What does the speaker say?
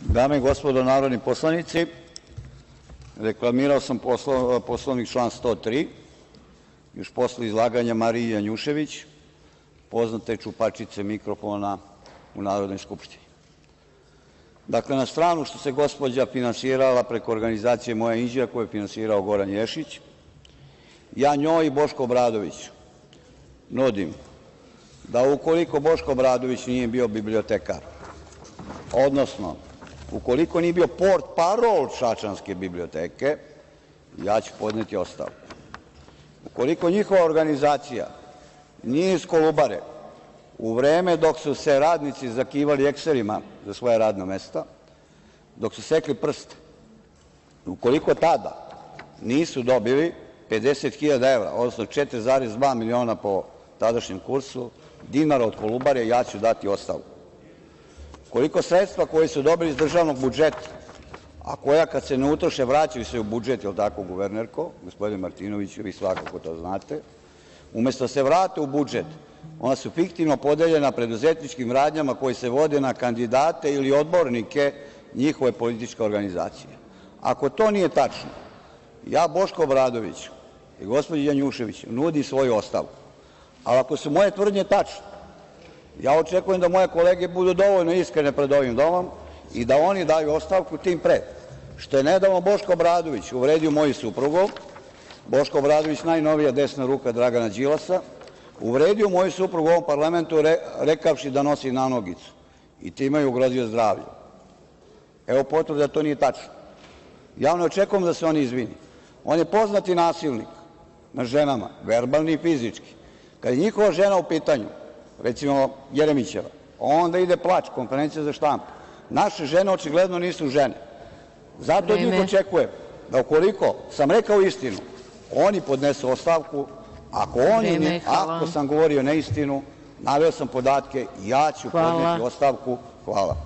Dame i gospodo narodni poslanici, reklamirao sam Poslovnik član 103. još posle izlaganja Marije Janjušević, poznate čupačice mikrofona u Narodnoj skupštini. Dakle, na stranu što se gospođa finansirala preko organizacije „Moja Inđija“, koju je finansirao Goran Ješić, ja njoj i Bošku Obradoviću nudim da ukoliko Boško Obradović nije bio bibliotekar, odnosno ukoliko nije bio portparol čačanske biblioteke, ja ću podneti ostavku. Ukoliko njihova organizacija nije iz Kolubare u vreme dok su se radnici zakivali ekserima za svoja radna mesta, dok su sekli prste, ukoliko tada nisu dobili 50.000 evra, odnosno 4,2 miliona po tadašnjem kursu dinara od Kolubare, ja ću dati ostavku. Ukoliko sredstva koja su dobili iz državnog budžeta, a koja kad se ne utroše vraćaju se u budžet, jel tako guvernerko, gospodine Martinoviću, vi svakako to znate, umesto da se vrate u budžet, ona su fiktivno podeljena preduzetničkim radnjama koje se vode na kandidate ili odbornike njihove političke organizacije. Ako to nije tačno, ja Bošku Obradoviću i gospođi Janjušević nudim svoju ostavku, ali ako su moje tvrdnje tačne, ja očekujem da moje kolege budu dovoljno iskrene pred ovim domom i da oni daju ostavku, tim pre što je nedavno Boško Obradović uvredio moju suprugu, Boško Obradović najnovija desna ruka Dragana Đilasa, uvredio moju suprugu u ovom parlamentu rekavši da nosi nanogicu i time joj ugrozio zdravlje. Evo potvrde da to nije tačno. Ja ne očekujem da se on izvini. On je poznati nasilnik nad ženama, verbalni i fizički. Kad je njihova žena u pitanju, recimo Jeremićeva, onda ide plač, konferencija za štampu. Naše žene očigledno nisu žene. Zato od njih očekujem da ukoliko sam rekao istinu, oni podnesu ostavku. Ako oni Vreme, ne, hvala. ako sam govorio neistinu, naveo sam podatke, ja ću podneti ostavku. Hvala.